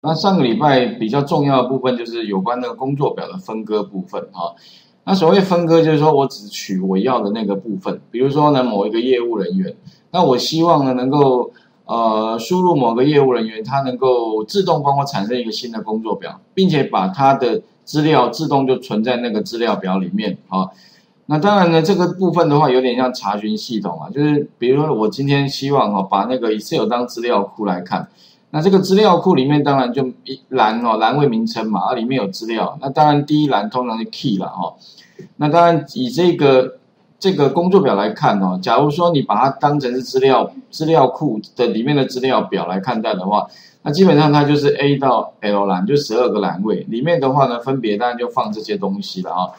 那上个礼拜比较重要的部分就是有关那个工作表的分割部分哈。那所谓分割就是说我只取我要的那个部分，比如说呢某一个业务人员，那我希望呢能够呃输入某个业务人员，他能够自动帮我产生一个新的工作表，并且把他的资料自动就存在那个资料表里面啊。那当然呢这个部分的话有点像查询系统啊，就是比如说我今天希望哈把那个 Excel 当资料库来看。那这个资料库里面当然就一栏哦，栏位名称嘛，啊里面有资料。那当然第一栏通常是 key 了哈。那当然以这个这个工作表来看哦，假如说你把它当成是资料资料库的里面的资料表来看待的话，那基本上它就是 A 到 L 栏，就十二个栏位里面的话呢，分别当然就放这些东西了啊。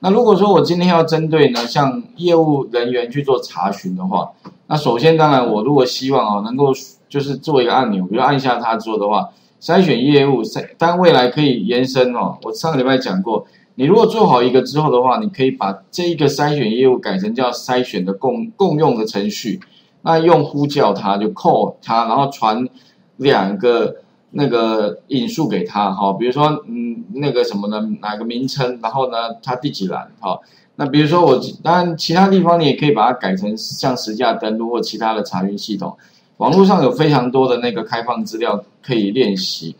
那如果说我今天要针对呢，像业务人员去做查询的话，那首先当然我如果希望啊能够。就是做一个按钮，比如按下它做的话，筛选业务，筛，但未来可以延伸哦。我上个礼拜讲过，你如果做好一个之后的话，你可以把这一个筛选业务改成叫筛选的共共用的程序，那用呼叫它就 call 它，然后传两个那个引述给他，哈，比如说嗯那个什么呢，哪个名称，然后呢它第几栏，哈，那比如说我当然其他地方你也可以把它改成像实价登录或其他的查询系统。网络上有非常多的那个开放资料可以练习。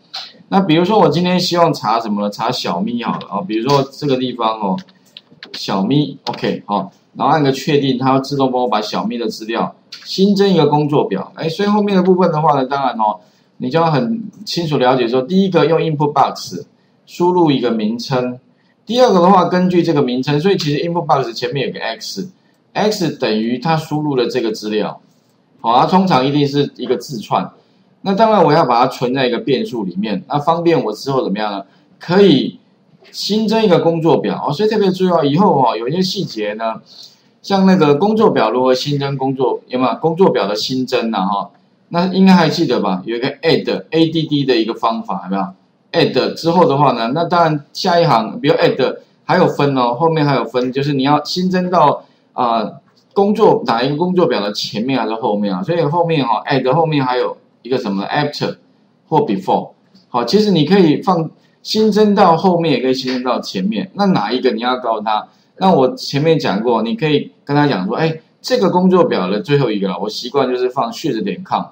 那比如说我今天希望查什么呢？查小咪好了啊。比如说这个地方哦，小咪，OK，好，然后按个确定，它会自动帮我把小咪的资料新增一个工作表。哎，所以后面的部分的话呢，当然哦，你就要很清楚了解说，第一个用 input box 输入一个名称，第二个的话根据这个名称，所以其实 input box 前面有个 x，x 等于它输入的这个资料。好，它通常一定是一个字串，那当然我要把它存在一个变数里面，那方便我之后怎么样呢？可以新增一个工作表哦，所以特别注意哦，以后哦有一些细节呢，像那个工作表如何新增工作，有没有工作表的新增呢？哈，那应该还记得吧？有一个 add a d d 的一个方法，有没有？add 之后的话呢，那当然下一行比如 add 还有分哦，后面还有分，就是你要新增到啊。工作哪一个工作表的前面还是后面啊？所以后面哈，add 后面还有一个什么 after 或 before。好，其实你可以放新增到后面，也可以新增到前面。那哪一个你要告诉他？那我前面讲过，你可以跟他讲说，哎，这个工作表的最后一个了，我习惯就是放 sheet 点 com。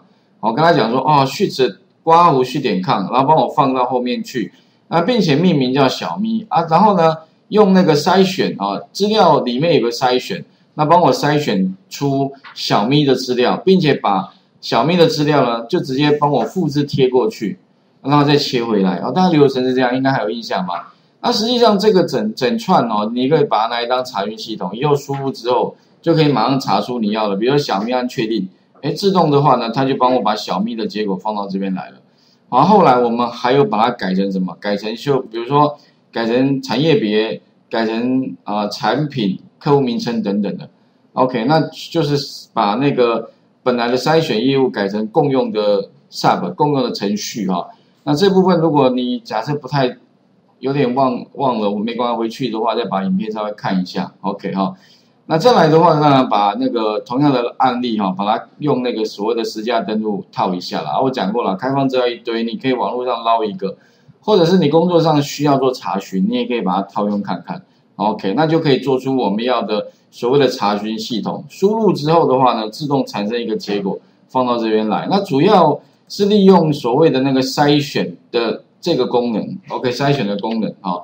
我跟他讲说，哦，sheet 刮胡 sheet 点 com，然后帮我放到后面去啊，并且命名叫小咪啊，然后呢，用那个筛选啊，资料里面有个筛选。那帮我筛选出小咪的资料，并且把小咪的资料呢，就直接帮我复制贴过去，然后再切回来。哦，大家流程是这样，应该还有印象吧？那实际上这个整整串哦，你可以把它拿来当查询系统，以后输入之后就可以马上查出你要的。比如小咪按确定，哎，自动的话呢，它就帮我把小咪的结果放到这边来了。然，后后来我们还有把它改成什么？改成就比如说改成产业别，改成啊产品。客户名称等等的，OK，那就是把那个本来的筛选业务改成共用的 Sub 共用的程序哈。那这部分如果你假设不太有点忘忘了，我没关回去的话，再把影片稍微看一下，OK 哈。那再来的话，当然把那个同样的案例哈，把它用那个所谓的实价登录套一下了。我讲过了，开放资料一堆，你可以网络上捞一个，或者是你工作上需要做查询，你也可以把它套用看看。OK，那就可以做出我们要的所谓的查询系统。输入之后的话呢，自动产生一个结果放到这边来。那主要是利用所谓的那个筛选的这个功能。OK，筛选的功能哈。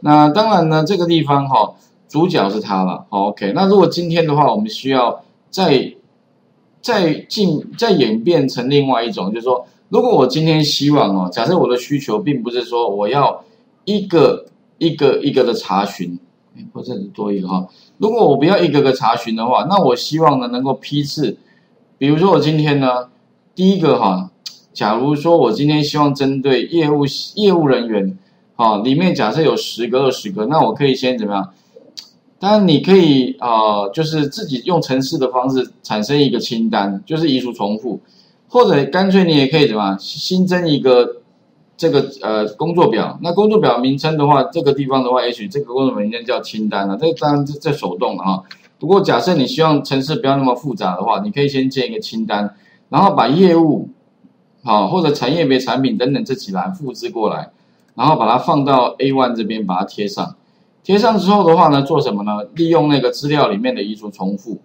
那当然呢，这个地方哈，主角是它了。OK，那如果今天的话，我们需要再再进再演变成另外一种，就是说，如果我今天希望哦，假设我的需求并不是说我要一个。一个一个的查询，哎或者是多一个哈。如果我不要一个个查询的话，那我希望呢能够批次。比如说我今天呢，第一个哈，假如说我今天希望针对业务业务人员，哈，里面假设有十个二十个，那我可以先怎么样？当然你可以啊，就是自己用程式的方式产生一个清单，就是移除重复，或者干脆你也可以怎么新增一个。这个呃工作表，那工作表名称的话，这个地方的话，也许这个工作名称叫清单了。这当然这这手动啊。不过假设你希望程式不要那么复杂的话，你可以先建一个清单，然后把业务好，或者产业别产品等等这几栏复制过来，然后把它放到 A one 这边把它贴上。贴上之后的话呢，做什么呢？利用那个资料里面的移除重复，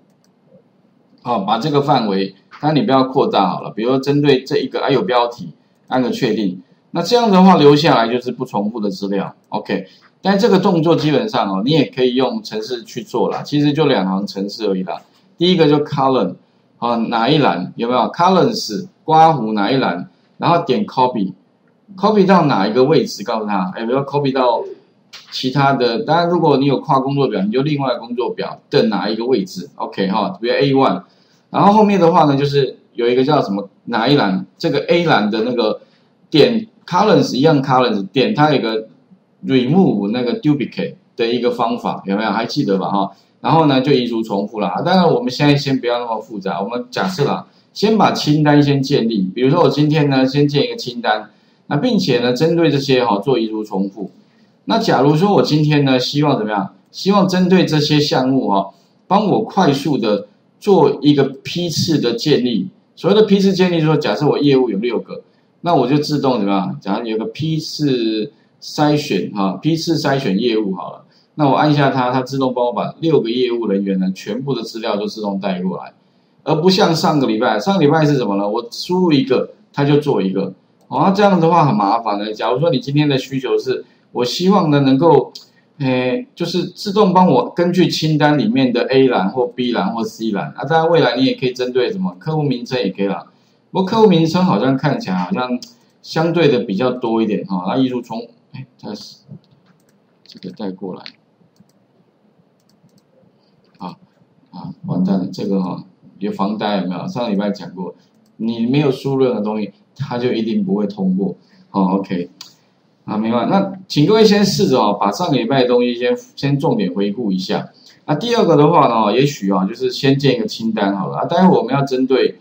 好，把这个范围，当你不要扩大好了。比如说针对这一个，哎有标题，按个确定。那这样的话留下来就是不重复的资料，OK。但这个动作基本上哦，你也可以用程式去做啦，其实就两行程式而已啦。第一个就 column，好哪一栏有没有 columns 刮胡哪一栏，然后点 copy，copy 到哪一个位置，告诉他，哎，比如 copy 到其他的。当然，如果你有跨工作表，你就另外工作表的哪一个位置，OK 哈，比如 A one。然后后面的话呢，就是有一个叫什么哪一栏，这个 A 栏的那个点。Columns 一样，Columns 点它有个 remove 那个 duplicate 的一个方法，有没有？还记得吧？哈，然后呢就移除重复啦。当然我们现在先不要那么复杂，我们假设啦，先把清单先建立。比如说我今天呢先建一个清单，那并且呢针对这些哈做移除重复。那假如说我今天呢希望怎么样？希望针对这些项目啊，帮我快速的做一个批次的建立。所谓的批次建立，就说假设我业务有六个。那我就自动怎么样？假如有个批次筛选哈，批次筛选业务好了，那我按下它，它自动帮我把六个业务人员呢全部的资料都自动带过来，而不像上个礼拜，上个礼拜是什么呢？我输入一个，它就做一个，哦，这样的话很麻烦的。假如说你今天的需求是，我希望呢能够，诶，就是自动帮我根据清单里面的 A 栏或 B 栏或 C 栏，啊，当然未来你也可以针对什么客户名称也可以了。不过客户名称好像看起来好像相对的比较多一点哈，那艺术从哎，它是这个带过来，啊啊，完蛋了，这个哈有房贷有没有？上个礼拜讲过，你没有输入任何东西，它就一定不会通过。好，OK，啊，明白。那请各位先试着哦，把上个礼拜的东西先先重点回顾一下。那第二个的话呢，也许啊，就是先建一个清单好了啊，待会我们要针对。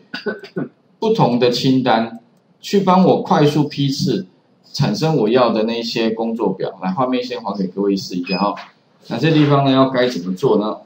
不同的清单，去帮我快速批次，产生我要的那些工作表。来，画面先还给各位试一下哈。那这地方呢，要该怎么做呢？